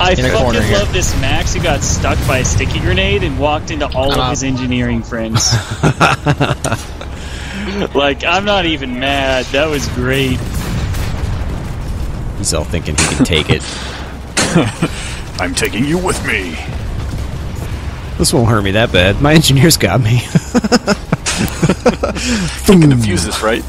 I fucking love this Max who got stuck by a sticky grenade and walked into all uh, of uh-huh. his engineering friends. like, I'm not even mad. That was great. He's all thinking he can take it. I'm taking you with me. This won't hurt me that bad. My engineers got me. You can defuse this, right?